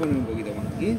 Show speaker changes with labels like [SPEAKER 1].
[SPEAKER 1] 먹는 거기다 막 이?